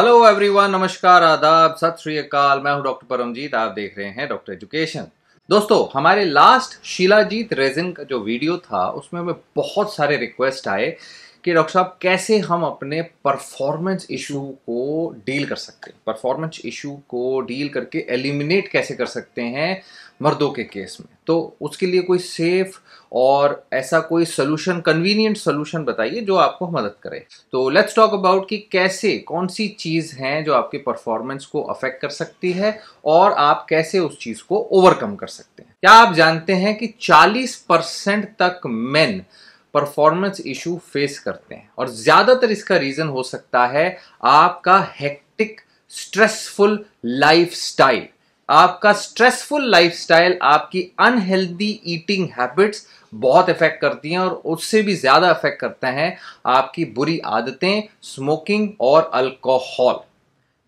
Hello everyone नमस्कार, आदाब, सत श्री अकाल। मैं हूँ डॉक्टर परमजीत। आप देख रहे हैं डॉक्टर एजुकेशन। दोस्तों, हमारे लास्ट शिलाजीत रेजिन का जो वीडियो था, उसमें हमें बहुत सारे रिक्वेस्ट आए। कि डॉक्टर साहब, कैसे हम अपने परफॉर्मेंस इशू को डील कर सकते हैं? परफॉर्मेंस इशू को डील करके एलिमिनेट कैसे कर सकते हैं मर्दों के केस में? तो उसके लिए कोई सेफ़ और ऐसा कोई सोल्यूशन कन्वीनियंट सोल्यूशन बताइए जो आपको मदद करे। तो लेट्स टॉक अबाउट कि कैसे, कौन सी चीज़ हैं जो आपके परफॉर्मेंस को अफेक्ट कर सकती है और आप कैसे उस चीज़ को ओवरकम कर सकते हैं? क्या आप जानते हैं कि 40 परसेंट तक मेन परफॉर्मेंस इशू फेस करते हैं। और ज़्यादातर इसका रीज़न हो सकता है आपका हेक्टिक स्ट्रेसफुल लाइफस्टाइल आपका स्ट्रेसफुल लाइफस्टाइल आपकी अनहेल्दी ईटिंग हैबिट्स बहुत इफ़ेक्ट करती हैं और उससे भी ज़्यादा इफ़ेक्ट करते हैं आपकी बुरी आदतें स्मोकिंग और अल्कोहल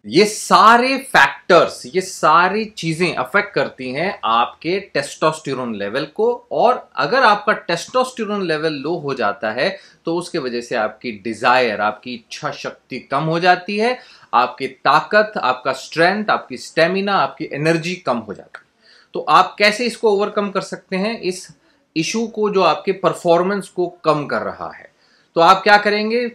ये सारे फैक्टर्स ये सारी चीज़ें अफेक्ट करती हैं आपके टेस्टोस्टेरोन लेवल को और अगर आपका टेस्टोस्टेरोन लेवल लो हो जाता है तो उसके वजह से आपकी डिज़ायर आपकी इच्छा शक्ति कम हो जाती है, आपकी ताकत, आपका स्ट्रेंथ आपकी स्टेमिना आपकी एनर्जी कम हो जाती है। तो आप कैसे इसको ओवरकम कर सकते हैं? इस इशू को जो आपके परफॉर्मेंस को कम कर रहा है। तो आप क्या करेंगे?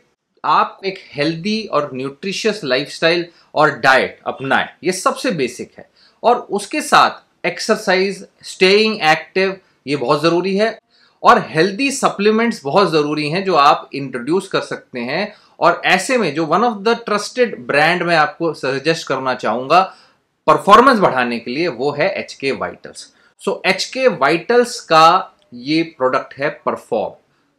आप एक हेल्दी और न्यूट्रिशियस लाइफस्टाइल और डाइट अपनाएँ। ये सबसे बेसिक है। और उसके साथ एक्सरसाइज स्टेइंग एक्टिव ये बहुत ज़रूरी है। और हेल्दी सप्लीमेंट्स बहुत ज़रूरी हैं जो आप इंट्रोड्यूस कर सकते हैं। और ऐसे में जो one of the trusted brand मैं आपको सजेस्ट करना चाहूँगा परफॉर्मेंस बढ़ाने के लिए वो है H K vitals so H K vitals का ये प्रोडक्ट है परफॉर्म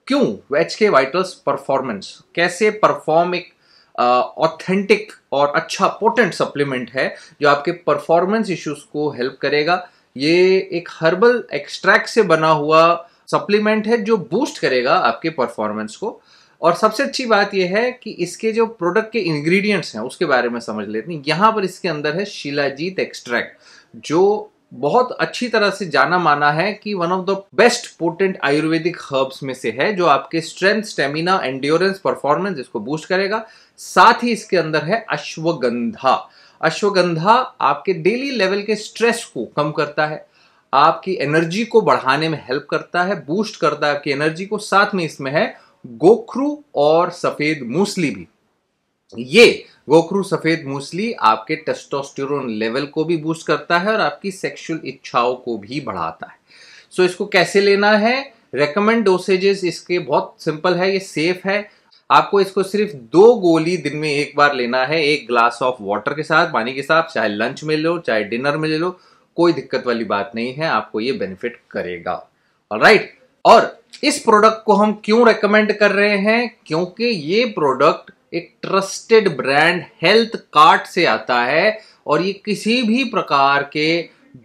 क्यों? एच के वाइटल्स परफॉर्मेंस कैसे परफॉर्म एक ऑथेंटिक और अच्छा पोटेंट सप्लीमेंट है जो आपके परफॉर्मेंस इश्यूज़ को हेल्प करेगा? ये एक हर्बल एक्सट्रैक्ट से बना हुआ सप्लीमेंट है जो बूस्ट करेगा आपके परफॉर्मेंस को। और सबसे अच्छी बात यह है कि इसके जो प्रोडक्ट के इंग्रेडिएंट्स हैं, उसके बारे में समझ लेते हैं। यहाँ पर इसके अंदर है शिलाजीत एक्सट्रैक्ट जो बहुत अच्छी तरह से जाना माना है कि one of the best potent ayurvedic herbs में से है, जो आपके स्ट्रेंथ स्टेमिना एंड्योरेंस परफॉर्मेंस इसको बूस्ट करेगा। साथ ही इसके अंदर है अश्वगंधा। अश्वगंधा आपके डेली लेवल के स्ट्रेस को कम करता है। आपकी एनर्जी को बढ़ाने में हेल्प करता है बूस्ट करता है आपकी एनर्जी को। साथ में इसमें है गोखरू और सफ़ेद मूसली भी। ये गोखरू सफ़ेद मूसली आपके टेस्टोस्टेरोन लेवल को भी बूस्ट करता है और आपकी सेक्सुअल इच्छाओं को भी बढ़ाता है। सो so, इसको कैसे लेना है? रेकमेंड डोसेजेस इसके बहुत सिंपल है ये सेफ़ है। आपको इसको सिर्फ़ दो गोली दिन में एक बार लेना है एक ग्लास ऑफ़ वाटर के साथ पानी के साथ चाहे लंच में लो चाहे डिनर में ले लो कोई दिक्कत वाली बात नहीं है आपको ये बेनिफिट करेगा। राइट और इस प्रोडक्ट को हम क्यों रेकमेंड कर रहे हैं? क्योंकि ये प्रोडक्ट एक ट्रस्टेड ब्रांड हेल्थ कार्ट से आता है और ये किसी भी प्रकार के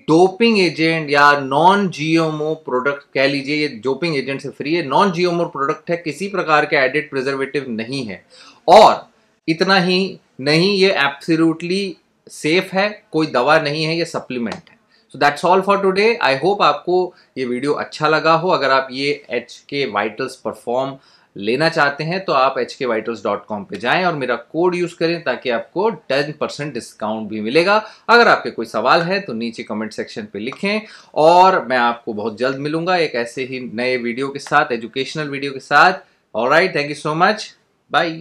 डोपिंग एजेंट या नॉन जीएमओ प्रोडक्ट कह लीजिए, ये डोपिंग एजेंट से फ्री है। नॉन जीएमओ प्रोडक्ट है, किसी प्रकार के एडिड प्रिजर्वेटिव नहीं है। और इतना ही नहीं, ये एब्सोल्युटली सेफ़ है, कोई दवा नहीं है, ये सप्लीमेंट है। So that's all for today I hope आपको ये वीडियो अच्छा लगा हो। अगर आप ये एच के वाइटल्स परफॉर्म लेना चाहते हैं तो आप H K vitals dot com पर जाएँ और मेरा कोड यूज़ करें ताकि आपको टेन परसेंट डिस्काउंट भी मिलेगा। अगर आपके कोई सवाल है तो नीचे कमेंट सेक्शन पे लिखें और मैं आपको बहुत जल्द मिलूँगा एक ऐसे ही नए वीडियो के साथ एजुकेशनल वीडियो के साथ। और right thank you so much bye